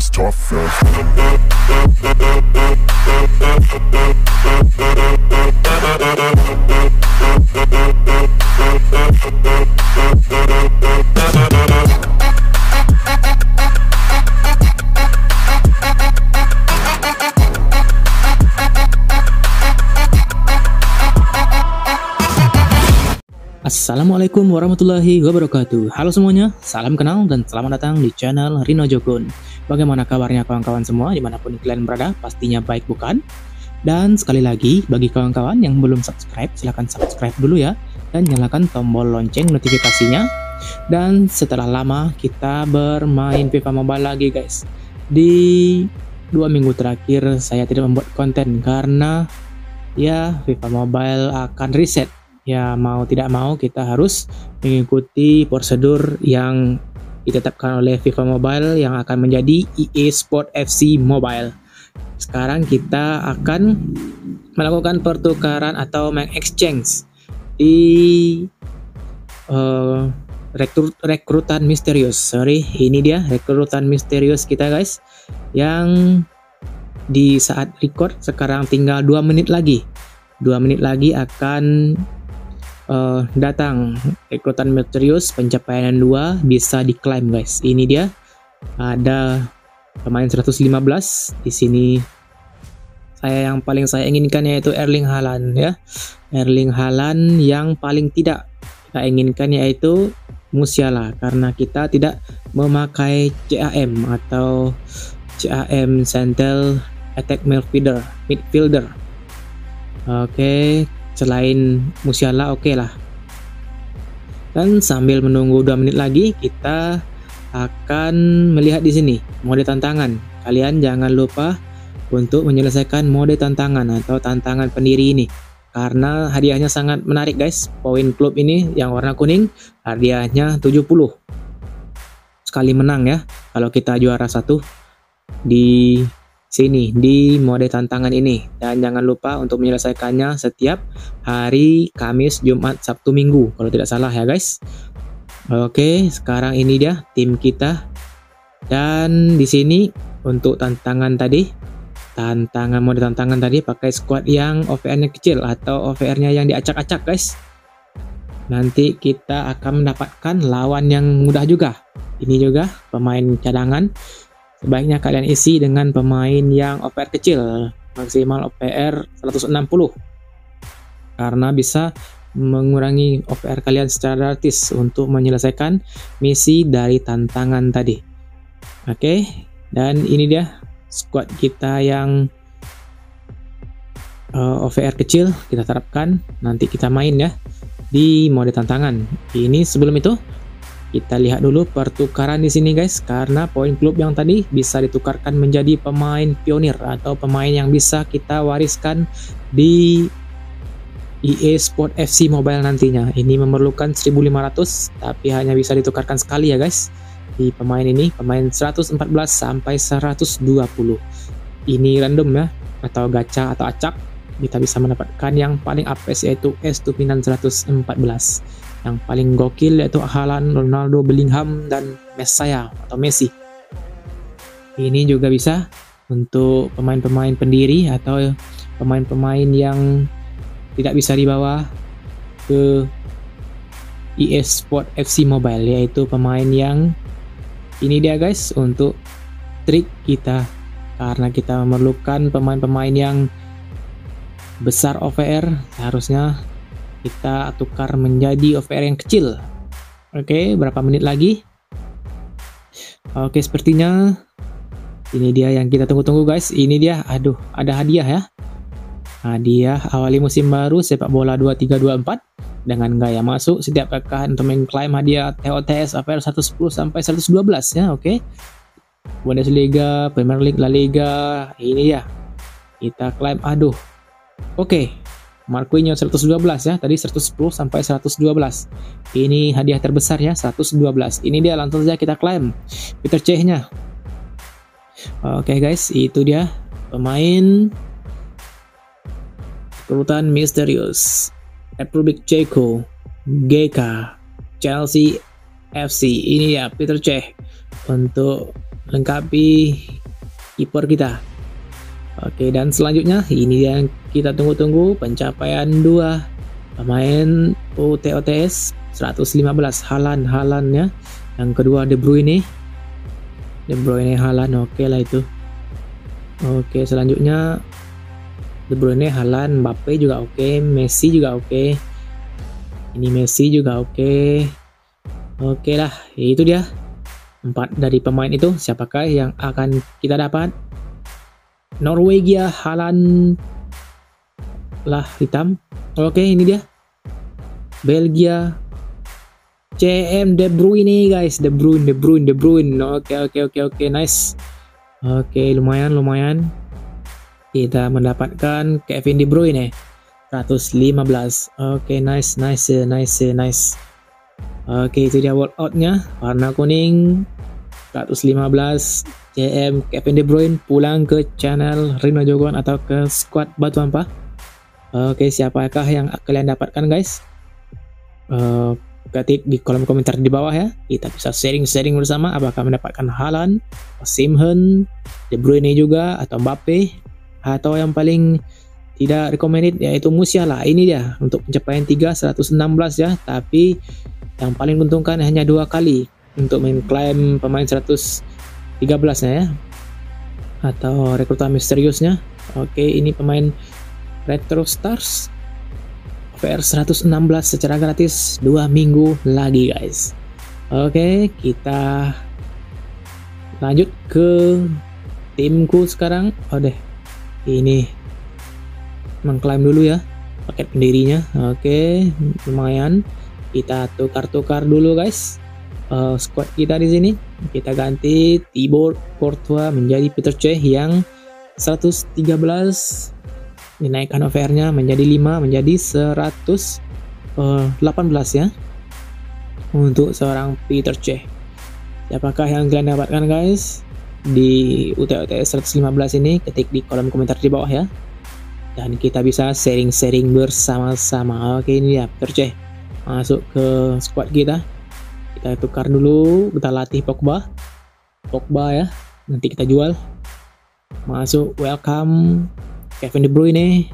It's tougher Assalamualaikum warahmatullahi wabarakatuh. Halo semuanya, salam kenal dan selamat datang di channel Rino Jokun. Bagaimana kabarnya kawan-kawan semua di mana pun kalian berada pastinya baik bukan? Dan sekali lagi bagi kawan-kawan yang belum subscribe silahkan subscribe dulu ya Dan nyalakan tombol lonceng notifikasinya. Dan setelah lama kita bermain FIFA Mobile lagi guys. Di dua minggu terakhir saya tidak membuat konten karena ya FIFA Mobile akan reset ya mau tidak mau kita harus mengikuti prosedur yang ditetapkan oleh FIFA Mobile yang akan menjadi EA Sport FC Mobile. Sekarang kita akan melakukan pertukaran atau mengexchange di uh, rekrut rekrutan misterius. Sorry, ini dia rekrutan misterius kita guys yang di saat record sekarang tinggal dua menit lagi. Dua menit lagi akan uh, datang. Rekrutan misterius pencapaian 2 bisa diklaim guys. Ini dia. Ada pemain 115 di sini saya yang paling saya inginkan yaitu Erling Haaland ya. Erling Haaland yang paling tidak kita inginkan yaitu Musiala karena kita tidak memakai CAM atau CAM Central Attack Midfielder. Midfielder. Oke selain Musiala oke okay lah. Dan sambil menunggu 2 menit lagi kita akan melihat di sini mode tantangan. Kalian jangan lupa untuk menyelesaikan mode tantangan atau tantangan pendiri ini karena hadiahnya sangat menarik guys. Poin klub ini yang warna kuning hadiahnya 70 sekali menang ya kalau kita juara satu di sini di mode tantangan ini dan jangan lupa untuk menyelesaikannya setiap hari Kamis, Jumat, Sabtu, Minggu kalau tidak salah ya guys. Oke, sekarang ini dia tim kita. Dan di sini untuk tantangan tadi tantangan mode tantangan tadi pakai squad yang OVR-nya kecil atau OVR-nya yang diacak-acak guys. Nanti kita akan mendapatkan lawan yang mudah juga. Ini juga pemain cadangan Sebaiknya kalian isi dengan pemain yang OPR kecil, maksimal OPR 160. Karena bisa mengurangi OPR kalian secara gratis untuk menyelesaikan misi dari tantangan tadi. Oke, dan ini dia squad kita yang uh, OVR kecil kita terapkan nanti kita main ya di mode tantangan. Ini sebelum itu kita lihat dulu pertukaran di sini guys, karena poin klub yang tadi bisa ditukarkan menjadi pemain pionir atau pemain yang bisa kita wariskan di EA Sport FC Mobile nantinya. Ini memerlukan 1500 tapi hanya bisa ditukarkan sekali ya guys. Di pemain ini, pemain 114 sampai 120. Ini random ya atau gacha atau acak kita bisa mendapatkan yang paling apes yaitu S Tupinan 114 yang paling gokil yaitu Haaland, Ronaldo, Bellingham, dan Messiah atau Messi. Ini juga bisa untuk pemain-pemain pendiri atau pemain-pemain yang tidak bisa dibawa ke EA Sport FC Mobile yaitu pemain yang ini dia guys untuk trik kita karena kita memerlukan pemain-pemain yang besar OVR harusnya kita tukar menjadi OVR yang kecil. Oke berapa menit lagi? Oke sepertinya ini dia yang kita tunggu-tunggu guys. Ini dia. Aduh ada hadiah ya. Hadiah awali musim baru sepak bola 2324 dengan gaya masuk setiap pekan untuk mengklaim hadiah TOTS APR 110 sampai 112 ya. Oke. Bundesliga, Premier League, La Liga. Ini ya kita klaim. Aduh. Oke Marquinhos 112 ya, tadi 110 sampai 112. Ini hadiah terbesar ya, 112. Ini dia langsung saja kita klaim. Peter Cech-nya. Oke okay, guys, itu dia pemain urutan misterius. Republik Ceko, GK, Chelsea FC. Ini ya Peter Cech untuk lengkapi kiper kita. Oke, dan selanjutnya ini yang kita tunggu-tunggu pencapaian dua pemain UTOTS 115 Halan Halan ya. Yang kedua De Bruyne. De Bruyne Halan oke okay lah itu. Oke, selanjutnya De Bruyne Halan Mbappe juga oke, okay. Messi juga oke. Okay. Ini Messi juga oke. Okay. Oke lah, itu dia. Empat dari pemain itu siapakah yang akan kita dapat? Norwegia Halan lah hitam. Oke, ini dia. Belgia CM De Bruyne guys, De Bruyne, De Bruyne, De Bruyne. Oke, oke, oke, oke, nice. Oke, lumayan, lumayan. Kita mendapatkan Kevin De Bruyne 115. Oke, nice, nice, nice, nice. Oke, itu dia workoutnya. Warna kuning 115 CM Kevin De Bruyne pulang ke channel Rino Jogon atau ke squad Batu Ampah. Oke, siapakah yang kalian dapatkan guys? Ketik di kolom komentar di bawah ya. Kita bisa sharing-sharing bersama apakah mendapatkan Halan, Simhen, De Bruyne juga atau Mbappe atau yang paling tidak recommended yaitu Musiala. Ini dia untuk pencapaian 3 116 ya, tapi yang paling menguntungkan hanya dua kali untuk mengklaim pemain 113 ya. Atau rekrutan misteriusnya. Oke ini pemain Retro Stars. VR 116 secara gratis dua minggu lagi guys. Oke kita lanjut ke timku sekarang. Oh deh. Ini mengklaim dulu ya paket pendirinya. Oke lumayan. Kita tukar-tukar dulu guys. Uh, squad kita di sini. Kita ganti Tibor Courtois menjadi Peter Cech yang 113 dinaikkan OVR-nya menjadi 5 menjadi 118 uh, ya untuk seorang Peter Cech. Siapakah yang kalian dapatkan guys? Di UTOT 115 ini ketik di kolom komentar di bawah ya. Dan kita bisa sharing-sharing bersama-sama. Oke ini ya Peter Cech masuk ke squad kita kita tukar dulu kita latih Pogba. Pogba ya nanti kita jual. Masuk welcome Kevin De Bruyne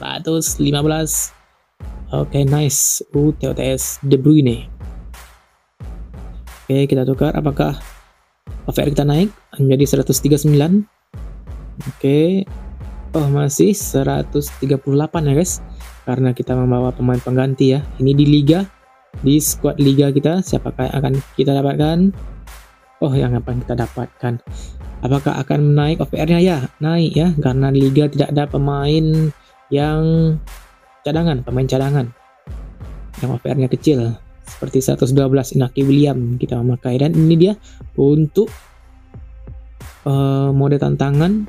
115 oke okay, nice UTOTS De Bruyne. Oke okay, kita tukar apakah OVR kita naik? Menjadi 139 oke. Okay. oh masih 138 ya guys. Karena kita membawa pemain pengganti ya. Ini di liga di squad liga kita siapakah akan kita dapatkan? Oh yang akan kita dapatkan. Apakah akan naik? OVR nya ya naik ya karena liga tidak ada pemain yang cadangan pemain cadangan. Yang OVR nya kecil seperti 112 Inaki William kita memakai. Dan ini dia untuk uh, mode tantangan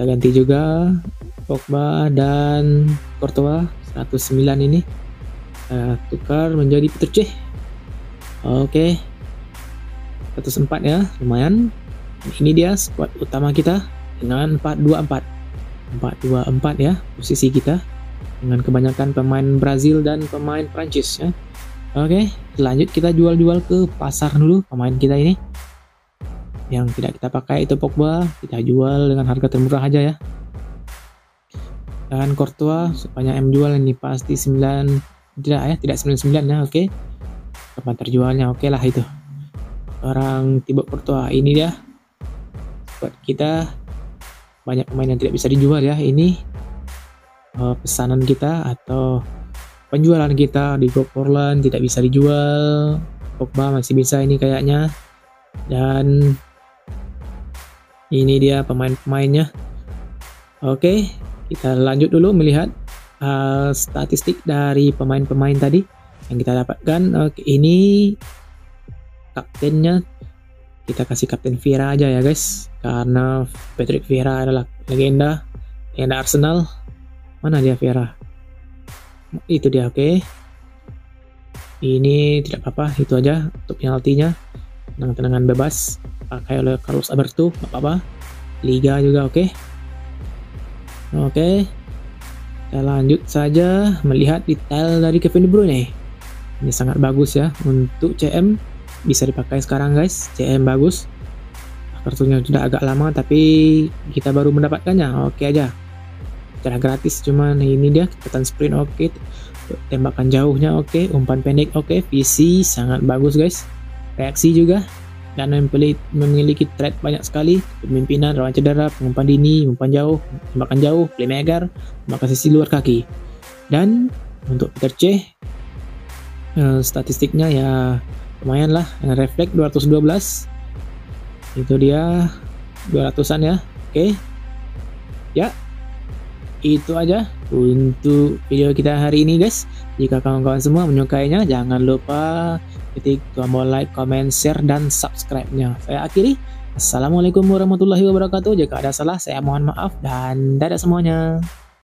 kita ganti juga Pogba dan Courtois 109 ini uh, tukar menjadi Peter oke. Okay. 104 ya lumayan. Ini dia squad utama kita dengan 424 424 ya posisi kita. Dengan kebanyakan pemain Brazil dan pemain Prancis ya. Oke okay, lanjut kita jual-jual ke pasar dulu pemain kita ini. Yang tidak kita pakai itu Pogba. Kita jual dengan harga termurah aja ya. Dan Courtois sepanjang M jual ini pasti 9 tidak ya tidak 99 ya oke. Okay. kapan terjualnya oke okay lah itu. Orang Tibok Portoa ini dia. Buat kita banyak pemain yang tidak bisa dijual ya. Ini uh, pesanan kita atau penjualan kita di Go Portland tidak bisa dijual. Pogba masih bisa ini kayaknya. Dan ini dia pemain-pemainnya. Oke kita lanjut dulu melihat uh, statistik dari pemain-pemain tadi yang kita dapatkan. Oke, ini kaptennya kita kasih kapten Vieira aja ya guys karena Patrick Vieira adalah legenda legenda Arsenal mana dia Vieira itu dia oke okay. ini tidak apa-apa itu aja untuk penaltinya tenang-tenangan bebas pakai oleh Carlos Alberto apa-apa Liga juga oke okay. oke okay. Kita lanjut saja melihat detail dari Kevin De Bruyne. Ini sangat bagus ya untuk CM bisa dipakai sekarang guys. CM bagus. kartunya sudah agak lama tapi kita baru mendapatkannya. Oke aja. Secara gratis cuman ini dia kecepatan sprint oke. Tembakan jauhnya oke. Umpan pendek oke. Visi sangat bagus guys. Reaksi juga dan memiliki, threat banyak sekali. Pemimpinan rawan cedera pengumpan dini umpan jauh tembakan jauh playmaker maka sisi luar kaki. Dan untuk Peter C uh, statistiknya ya lumayan lah. Dengan refleks 212 itu dia 200an ya. Oke. Ya. Itu aja untuk video kita hari ini guys. Jika kawan-kawan semua menyukainya jangan lupa ketik tombol like, comment, share, dan subscribe-nya. Saya akhiri. Assalamualaikum warahmatullahi wabarakatuh. Jika ada salah saya mohon maaf. Dan dadah semuanya